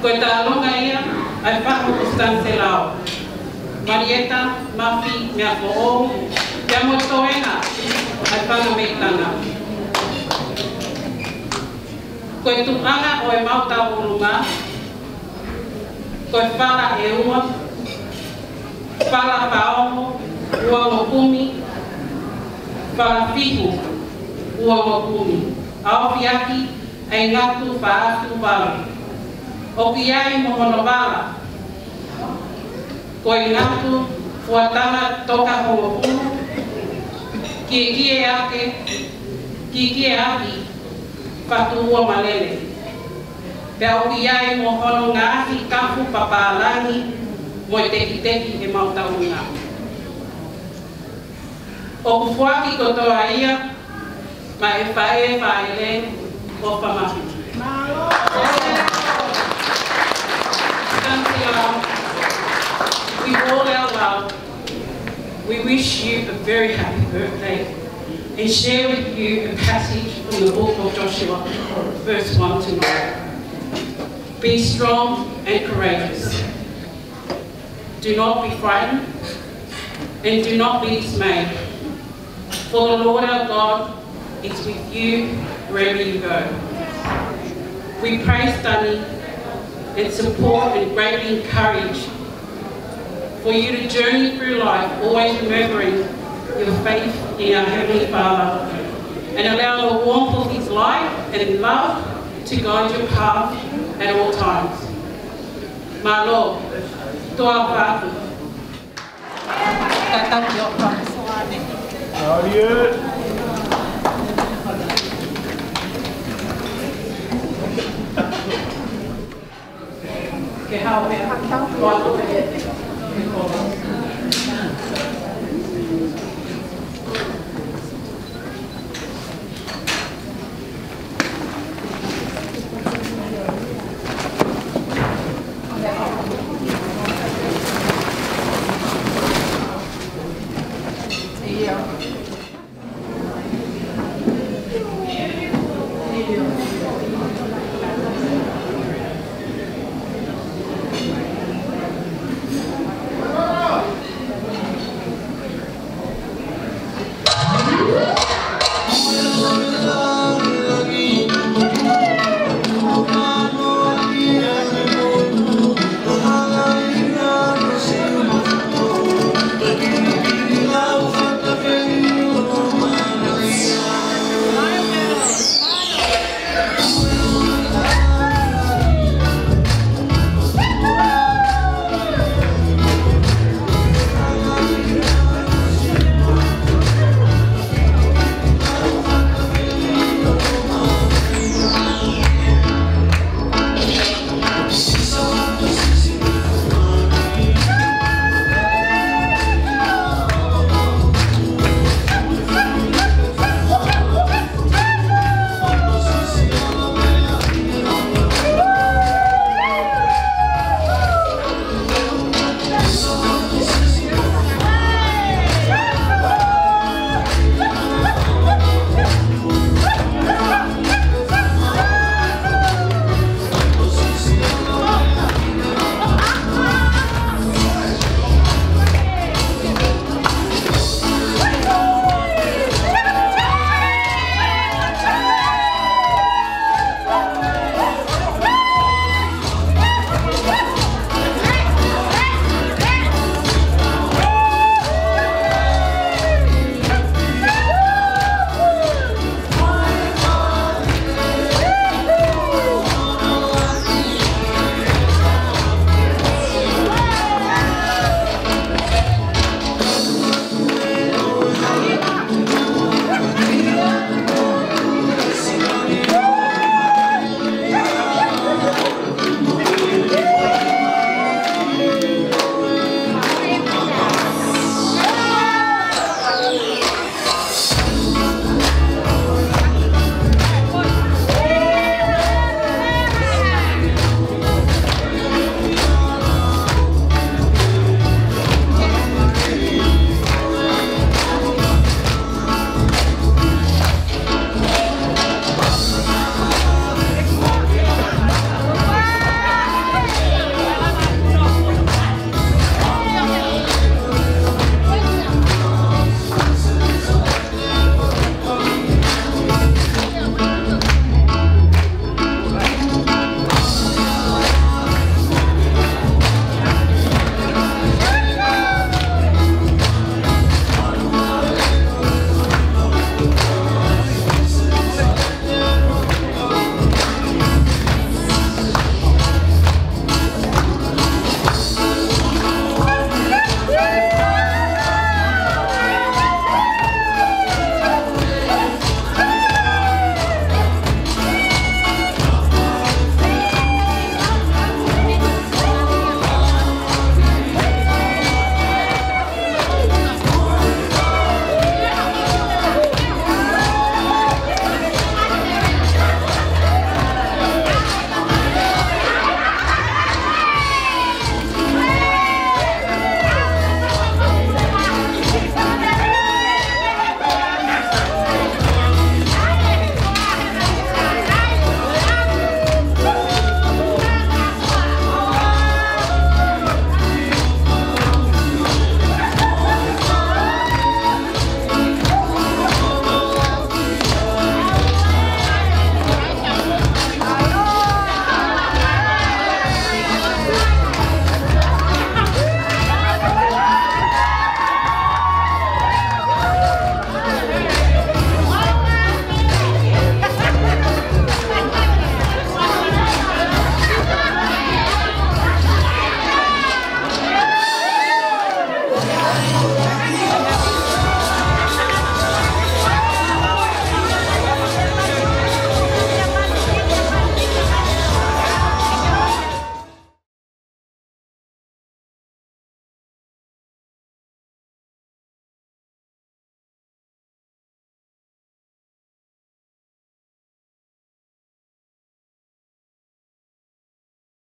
Coitado não ganha, aí constante lá, Marieta, mafi, me apoou, me amotoena, aí farro meitana. Coitugana o emau tau urunga, coi fala eua, fala paomo, ua lopumi, fala figo, ua lopumi. Ao fiaki, engatu, faatu, valmi. o ki ai mo mono bala. Ko i ngatu, fua toka ho unu, ki e kie ake, ki e kie api, fatu ua malele. Pea o ai mo holo ngā kapu kafu papalangi, mo i teki teki he mautau ngā. O kufuaki kotoa ia, ma e fae fae le, o pamahiti. Malo! We all our um, love, we wish you a very happy birthday and share with you a passage from the book of Joshua, verse 1 to 9. Be strong and courageous. Do not be frightened and do not be dismayed. For the Lord our God is with you wherever you go. We pray, study, and support and greatly encourage for you to journey through life, always remembering your faith in our Heavenly Father, and allow the warmth of His light and love to guide your path at all times. My Lord, toa whātu. Tataki o Whakasoane. Howdy, 给他我给他挑出来